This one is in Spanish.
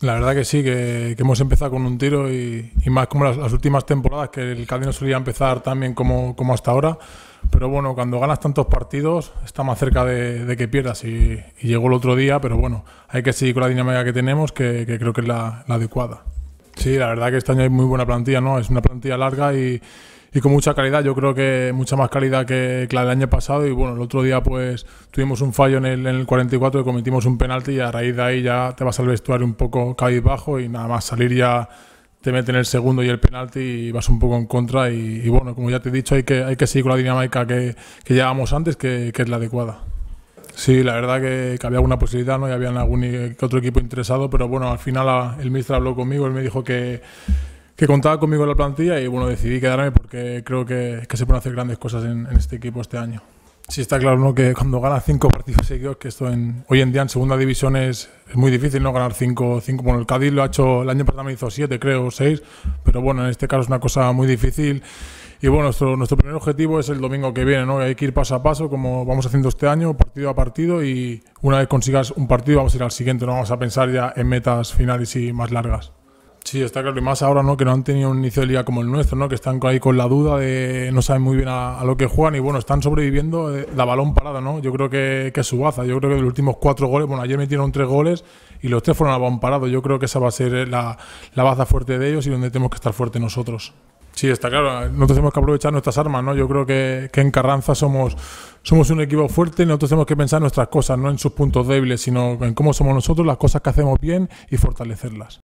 La verdad que sí, que, hemos empezado con un tiro y, más como las, últimas temporadas, que el Cádiz no solía empezar tan bien como, como hasta ahora. Pero bueno, cuando ganas tantos partidos, está más cerca de, que pierdas. Y, llegó el otro día, pero bueno, hay que seguir con la dinámica que tenemos, que, que creo que es la, la, adecuada. Sí, la verdad que este año hay muy buena plantilla, ¿no? Es una plantilla larga y, y con mucha calidad. Yo creo que mucha más calidad que, la del año pasado. Y bueno, el otro día pues tuvimos un fallo en el, en el 44 y cometimos un penalti y a raíz de ahí ya te vas al vestuario un poco cabizbajo y nada más salir ya te meten el segundo y el penalti y vas un poco en contra. Y, bueno, como ya te he dicho, hay que, hay que seguir con la dinámica que, que llevábamos antes, que, que es la adecuada. Sí, la verdad que, había alguna posibilidad, ¿no? Y había algún otro equipo interesado, pero bueno, al final el mister habló conmigo, él me dijo que, que contaba conmigo en la plantilla y bueno, decidí quedarme porque creo que, que se pueden hacer grandes cosas en, este equipo este año. Sí, está claro ¿no? que cuando ganas cinco partidos seguidos, que esto en, hoy en día en segunda división es, es, muy difícil no ganar cinco, cinco. Bueno, el Cádiz lo ha hecho, el año pasado me hizo siete, creo, seis, pero bueno, en este caso es una cosa muy difícil. Y bueno, nuestro, nuestro primer objetivo es el domingo que viene, ¿no? Hay que ir paso a paso, como vamos haciendo este año, partido a partido, y una vez consigas un partido, vamos a ir al siguiente, no vamos a pensar ya en metas finales y más largas. Sí, está claro, y más ahora, ¿no? Que no han tenido un inicio de liga como el nuestro, ¿no? Que están ahí con la duda de no saben muy bien a, lo que juegan y bueno, están sobreviviendo de, la balón parada, ¿no? Yo creo que, que es su baza. Yo creo que de los últimos cuatro goles, bueno, ayer metieron tres goles y los tres fueron a balón parado. Yo creo que esa va a ser la, la baza fuerte de ellos y donde tenemos que estar fuertes nosotros. Sí, está claro. Nosotros tenemos que aprovechar nuestras armas, ¿no? Yo creo que, que, en Carranza somos, somos un equipo fuerte y nosotros tenemos que pensar en nuestras cosas, no en sus puntos débiles, sino en cómo somos nosotros, las cosas que hacemos bien y fortalecerlas.